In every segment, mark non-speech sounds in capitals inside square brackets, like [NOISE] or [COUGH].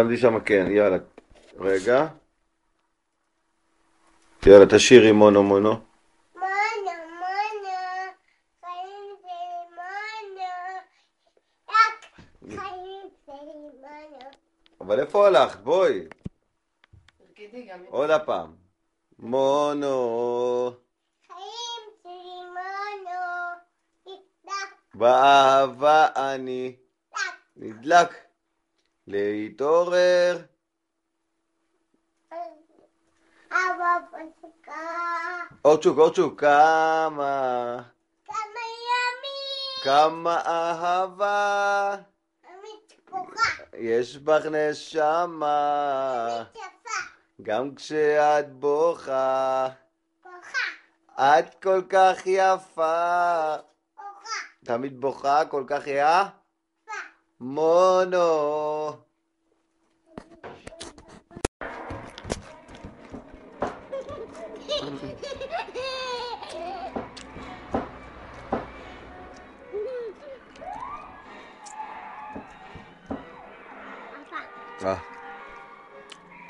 שמתי שם כן, יאללה. רגע. יאללה, תשאירי מונו מונו. אבל איפה הלכת? בואי. עוד הפעם. מונו. חיים שלי מונו, נדלק, באהבה אני נדלק. להתעורר. אורצ'וק, אורצ'וק, כמה, כמה ימים, כמה אהבה. יש בך נשמה, גם כשאת בוכה. פוחה, את כל כך יפה. פוחה, תמיד בוכה, כל כך יפה. פה. מונו. אה.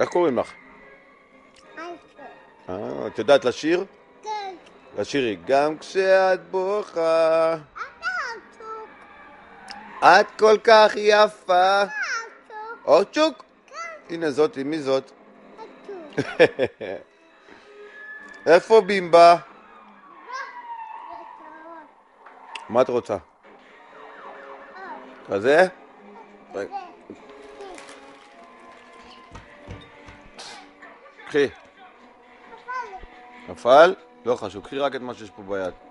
איך קוראים לך? אה, את יודעת לשיר? כן, לשירי גם כשאת בוכה. את כל כך יפה. אורצ'וק? הנה זאתי, מי זאת? [LAUGHS] איפה בימבה? מה את רוצה? כזה? קחי. נפל? לא חשוב, קחי רק את מה שיש פה ביד.